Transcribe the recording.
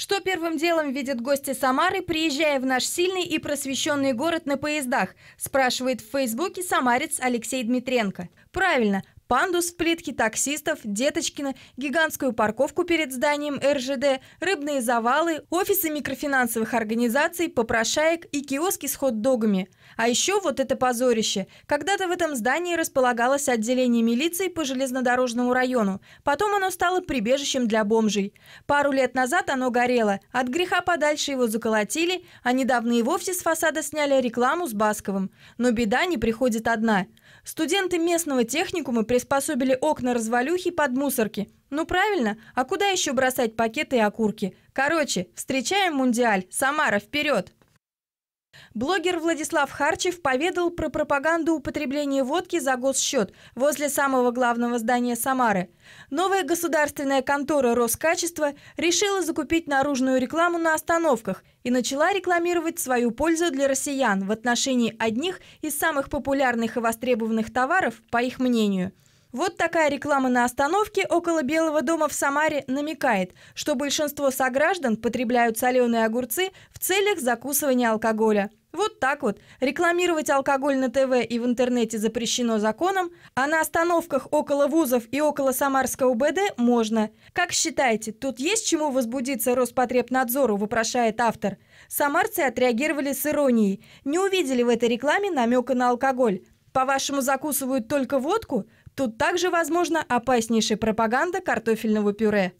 Что первым делом видят гости Самары, приезжая в наш сильный и просвещенный город на поездах, спрашивает в Фейсбуке самарец Алексей Дмитренко. Правильно, пандус в плитке таксистов, Деточкина, гигантскую парковку перед зданием РЖД, рыбные завалы, офисы микрофинансовых организаций, попрошаек и киоски с хот-догами. А еще вот это позорище. Когда-то в этом здании располагалось отделение милиции по железнодорожному району. Потом оно стало прибежищем для бомжей. Пару лет назад оно горело. От греха подальше его заколотили, а недавно и вовсе с фасада сняли рекламу с Басковым. Но беда не приходит одна. Студенты местного техникума приспособили окна-развалюхи под мусорки. Ну правильно, а куда еще бросать пакеты и окурки? Короче, встречаем Мундиаль. Самара, вперед! Блогер Владислав Харчев поведал про пропаганду употребления водки за госсчет возле самого главного здания Самары. Новая государственная контора Роскачества решила закупить наружную рекламу на остановках и начала рекламировать свою пользу для россиян в отношении одних из самых популярных и востребованных товаров, по их мнению – вот такая реклама на остановке около Белого дома в Самаре намекает, что большинство сограждан потребляют соленые огурцы в целях закусывания алкоголя. Вот так вот. Рекламировать алкоголь на ТВ и в интернете запрещено законом, а на остановках около вузов и около Самарского УБД можно. Как считаете, тут есть чему возбудиться Роспотребнадзору, вопрошает автор. Самарцы отреагировали с иронией. Не увидели в этой рекламе намека на алкоголь. По-вашему, закусывают только водку? Тут также возможна опаснейшая пропаганда картофельного пюре.